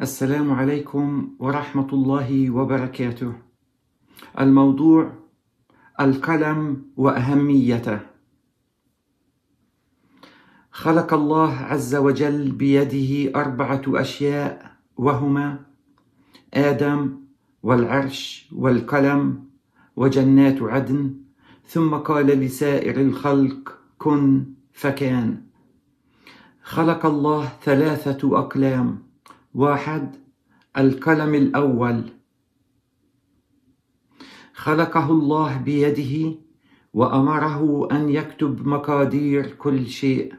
السلام عليكم ورحمة الله وبركاته. الموضوع القلم وأهميته. خلق الله عز وجل بيده أربعة أشياء وهما آدم والعرش والقلم وجنات عدن ثم قال لسائر الخلق كن فكان. خلق الله ثلاثة أقلام واحد القلم الأول. خلقه الله بيده وأمره أن يكتب مقادير كل شيء.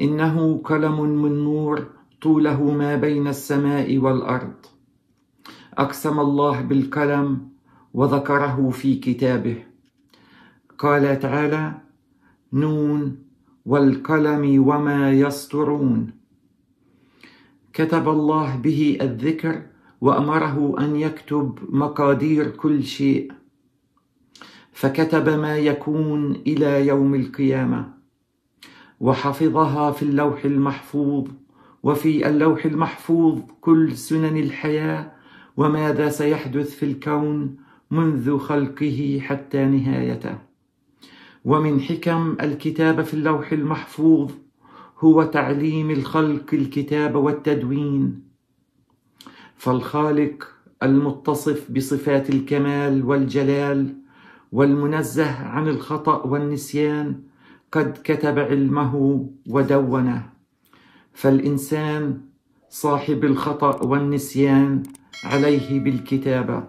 إنه قلم من نور طوله ما بين السماء والأرض. أقسم الله بالقلم وذكره في كتابه. قال تعالى نون والقلم وما يسطرون. كتب الله به الذكر وأمره أن يكتب مقادير كل شيء. فكتب ما يكون إلى يوم القيامة. وحفظها في اللوح المحفوظ. وفي اللوح المحفوظ كل سنن الحياة. وماذا سيحدث في الكون منذ خلقه حتى نهايته. ومن حكم الكتاب في اللوح المحفوظ هو تعليم الخلق الكتاب والتدوين. فالخالق المتصف بصفات الكمال والجلال والمنزه عن الخطأ والنسيان قد كتب علمه ودونه. فالإنسان صاحب الخطأ والنسيان عليه بالكتابة.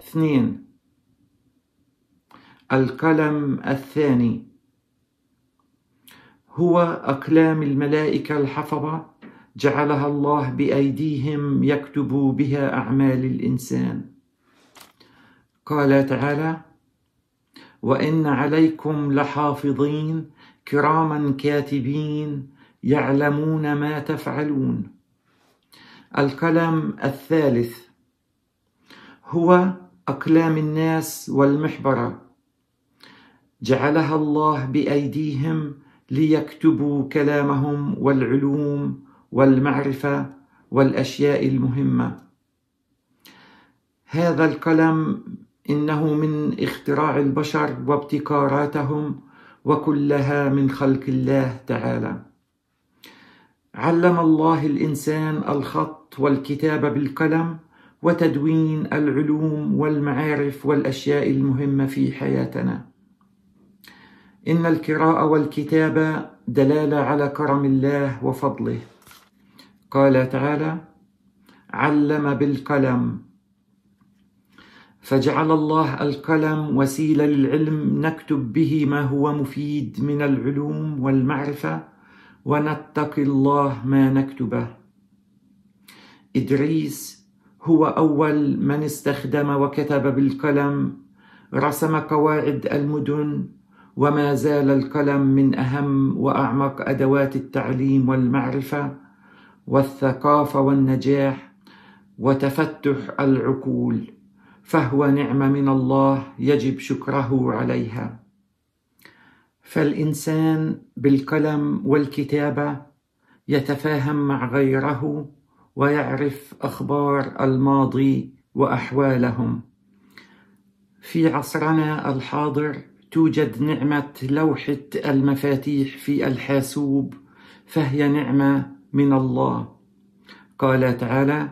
اثنين القلم الثاني. هو أقلام الملائكة الحفظة جعلها الله بأيديهم يكتب بها أعمال الإنسان. قال تعالى وإن عليكم لحافظين كراما كاتبين يعلمون ما تفعلون. القلم الثالث هو أقلام الناس والمحبرة. جعلها الله بأيديهم ليكتبوا كلامهم والعلوم والمعرفة والأشياء المهمة. هذا القلم إنه من اختراع البشر وابتكاراتهم وكلها من خلق الله تعالى. علم الله الإنسان الخط والكتابه بالقلم وتدوين العلوم والمعارف والأشياء المهمة في حياتنا. إن القراءة والكتابة دلالة على كرم الله وفضله. قال تعالى علم بالقلم. فجعل الله القلم وسيلة للعلم نكتب به ما هو مفيد من العلوم والمعرفة ونتقي الله ما نكتبه. إدريس هو أول من استخدم وكتب بالقلم رسم قواعد المدن وما زال القلم من أهم وأعمق أدوات التعليم والمعرفة والثقافه والنجاح وتفتح العقول فهو نعمه من الله يجب شكره عليها. فالإنسان بالقلم والكتابة يتفاهم مع غيره ويعرف أخبار الماضي وأحوالهم. في عصرنا الحاضر توجد نعمة لوحة المفاتيح في الحاسوب فهي نعمة من الله. قال تعالى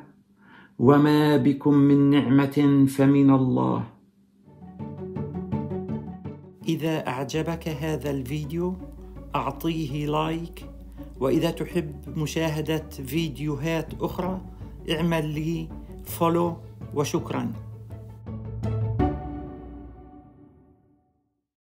وما بكم من نعمة فمن الله. إذا أعجبك هذا الفيديو أعطيه like وإذا تحب مشاهدة فيديوهات أخرى اعمل لي follow وشكراً.